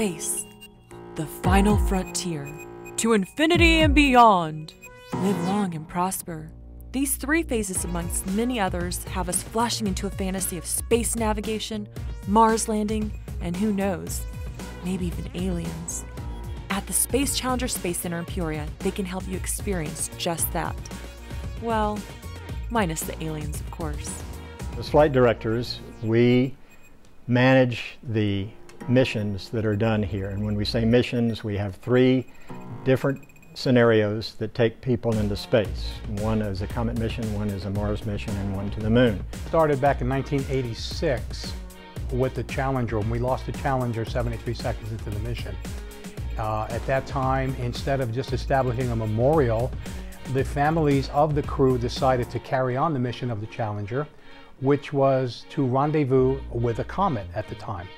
space, the final frontier, to infinity and beyond. Live long and prosper. These three phases, amongst many others, have us flashing into a fantasy of space navigation, Mars landing, and who knows, maybe even aliens. At the Space Challenger Space Center in Peoria, they can help you experience just that. Well, minus the aliens, of course. As flight directors, we manage the missions that are done here. And when we say missions, we have three different scenarios that take people into space. One is a comet mission, one is a Mars mission, and one to the moon. Started back in 1986 with the Challenger, and we lost the Challenger 73 seconds into the mission. Uh, at that time, instead of just establishing a memorial, the families of the crew decided to carry on the mission of the Challenger, which was to rendezvous with a comet at the time.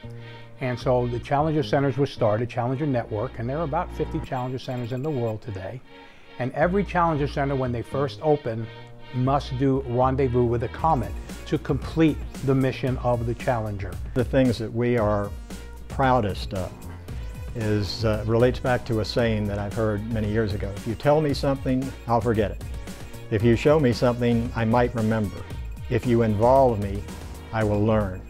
And so the Challenger Centers were started, Challenger Network, and there are about 50 Challenger Centers in the world today. And every Challenger Center, when they first open, must do rendezvous with a comet to complete the mission of the Challenger. The things that we are proudest of is uh, relates back to a saying that I've heard many years ago. If you tell me something, I'll forget it. If you show me something, I might remember. If you involve me, I will learn.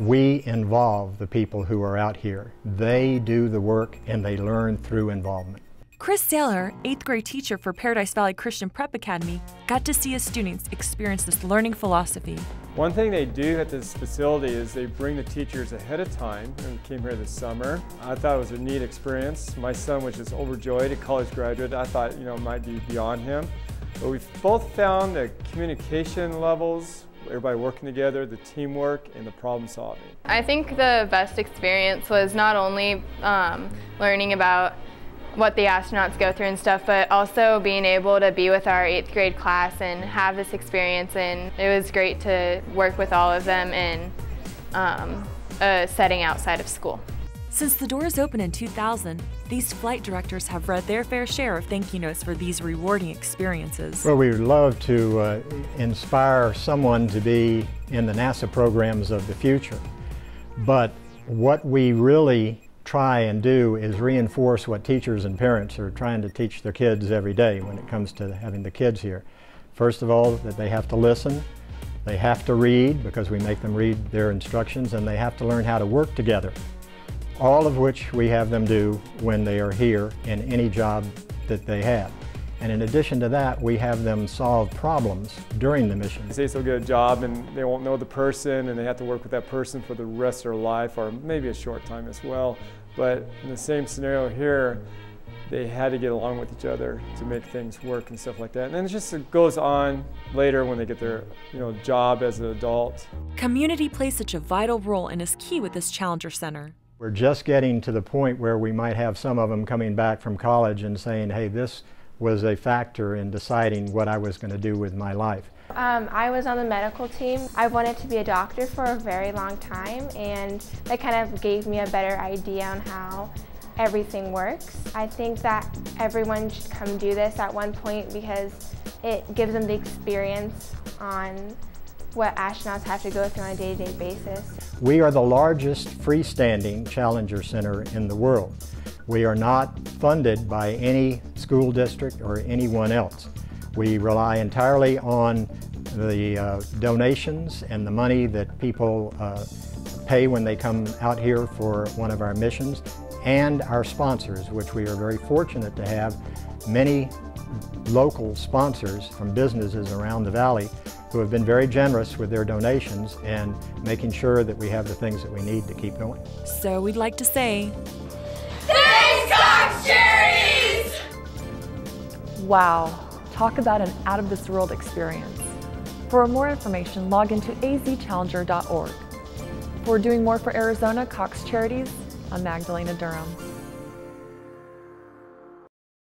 We involve the people who are out here. They do the work and they learn through involvement. Chris Saylor, 8th grade teacher for Paradise Valley Christian Prep Academy, got to see his students experience this learning philosophy. One thing they do at this facility is they bring the teachers ahead of time and came here this summer. I thought it was a neat experience. My son was just overjoyed, a college graduate. I thought, you know, it might be beyond him. But we've both found the communication levels everybody working together, the teamwork, and the problem solving. I think the best experience was not only um, learning about what the astronauts go through and stuff, but also being able to be with our eighth grade class and have this experience. And it was great to work with all of them in um, a setting outside of school. Since the doors opened in 2000, these flight directors have read their fair share of thank you notes for these rewarding experiences. Well, we would love to uh, inspire someone to be in the NASA programs of the future. But what we really try and do is reinforce what teachers and parents are trying to teach their kids every day when it comes to having the kids here. First of all, that they have to listen, they have to read because we make them read their instructions, and they have to learn how to work together all of which we have them do when they are here in any job that they have. And in addition to that, we have them solve problems during the mission. Say so get a job and they won't know the person and they have to work with that person for the rest of their life or maybe a short time as well. But in the same scenario here, they had to get along with each other to make things work and stuff like that. And then it just goes on later when they get their you know, job as an adult. Community plays such a vital role and is key with this Challenger Center. We're just getting to the point where we might have some of them coming back from college and saying, hey, this was a factor in deciding what I was going to do with my life. Um, I was on the medical team. I wanted to be a doctor for a very long time and that kind of gave me a better idea on how everything works. I think that everyone should come do this at one point because it gives them the experience on what astronauts have to go through on a day-to-day -day basis. We are the largest freestanding Challenger Center in the world. We are not funded by any school district or anyone else. We rely entirely on the uh, donations and the money that people uh, pay when they come out here for one of our missions and our sponsors, which we are very fortunate to have many local sponsors from businesses around the valley who have been very generous with their donations and making sure that we have the things that we need to keep going. So we'd like to say, Thanks, Cox Charities! Wow, talk about an out of this world experience. For more information, log into azchallenger.org. For doing more for Arizona Cox Charities, I'm Magdalena Durham.